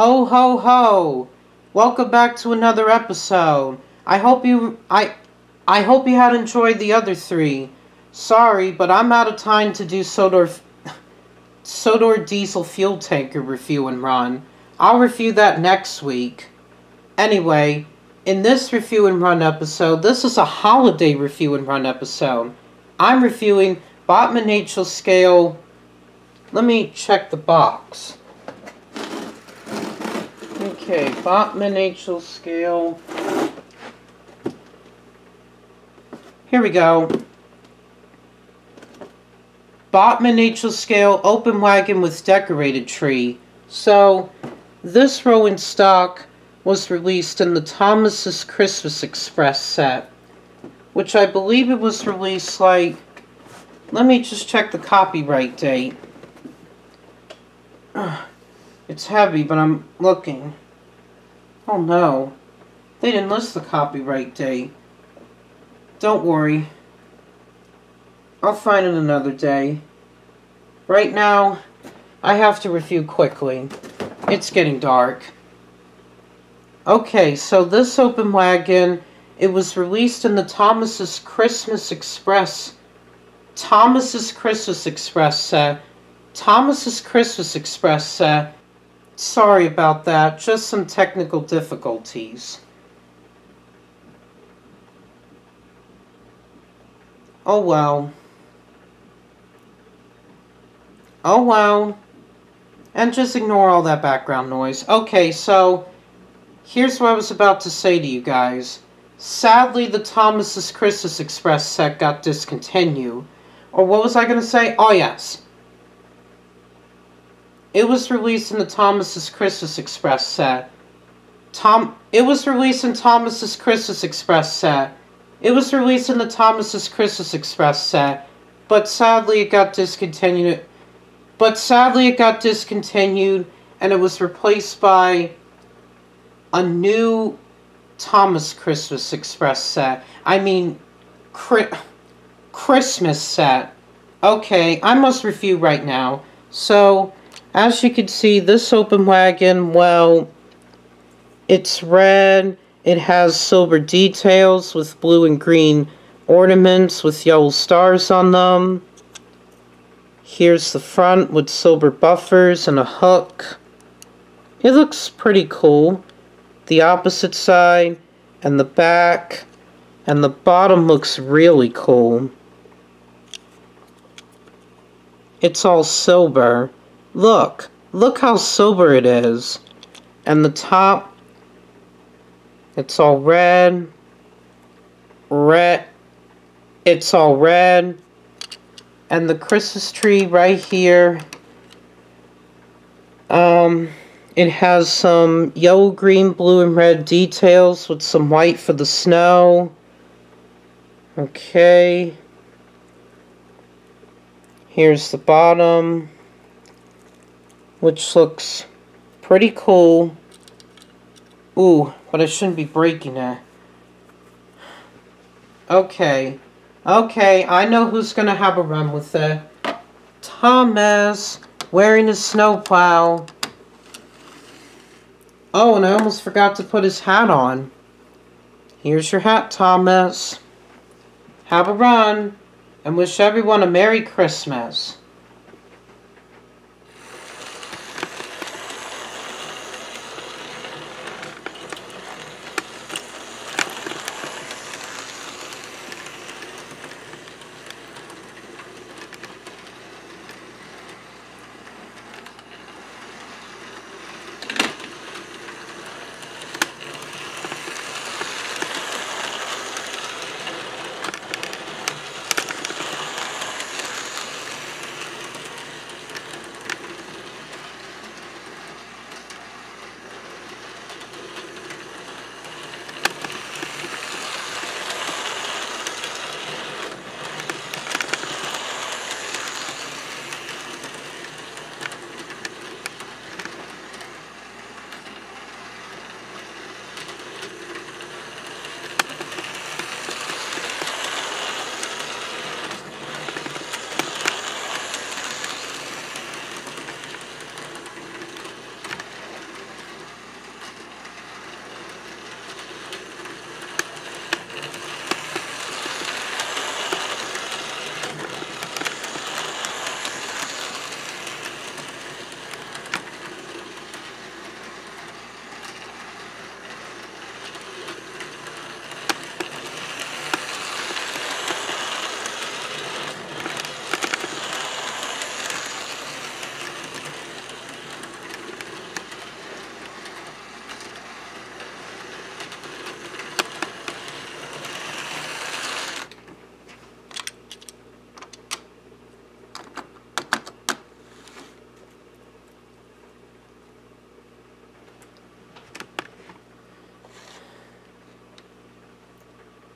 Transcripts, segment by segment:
Ho ho ho! Welcome back to another episode. I hope you I I hope you had enjoyed the other three. Sorry, but I'm out of time to do Sodor Sodor diesel fuel tanker review and run. I'll review that next week. Anyway, in this review and run episode, this is a holiday review and run episode. I'm reviewing Bachmann Scale. Let me check the box. Okay, Bachmann HO Scale. Here we go. Bachmann HO Scale Open Wagon with Decorated Tree. So, this rolling stock was released in the Thomas's Christmas Express set, which I believe it was released like. Let me just check the copyright date. It's heavy, but I'm looking. Oh no. They didn't list the copyright date. Don't worry. I'll find it another day. Right now, I have to review quickly. It's getting dark. Okay, so this open wagon, it was released in the Thomas's Christmas Express. Thomas's Christmas Express set. Thomas's Christmas Express set Sorry about that, just some technical difficulties. Oh well. Oh well. And just ignore all that background noise. Okay, so here's what I was about to say to you guys. Sadly, the Thomas's Christmas Express set got discontinued. Or what was I going to say? Oh, yes. It was released in the Thomas's Christmas Express set. Tom it was released in Thomas's Christmas Express set. It was released in the Thomas's Christmas Express set, but sadly it got discontinued. But sadly it got discontinued and it was replaced by a new Thomas Christmas Express set. I mean, Christmas set. Okay, I must review right now. So, as you can see, this open wagon, well, it's red. It has silver details with blue and green ornaments with yellow stars on them. Here's the front with silver buffers and a hook. It looks pretty cool. The opposite side and the back and the bottom looks really cool. It's all silver. Look, look how silver it is. And the top, it's all red. Red, it's all red. And the Christmas tree right here, um, it has some yellow, green, blue, and red details with some white for the snow. Okay. Here's the bottom which looks pretty cool. Ooh, but I shouldn't be breaking it. Okay. Okay, I know who's gonna have a run with it. Thomas, wearing his snowplow. Oh, and I almost forgot to put his hat on. Here's your hat, Thomas. Have a run, and wish everyone a Merry Christmas.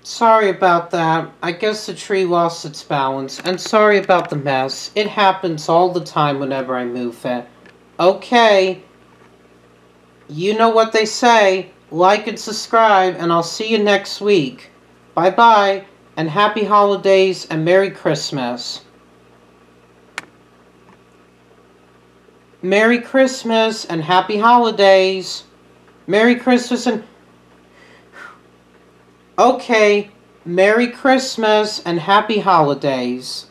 Sorry about that. I guess the tree lost its balance. And sorry about the mess. It happens all the time whenever I move it. Okay. You know what they say. Like and subscribe, and I'll see you next week. Bye-bye, and happy holidays and Merry Christmas. Merry Christmas and happy holidays. Merry Christmas and... Okay, Merry Christmas and happy holidays.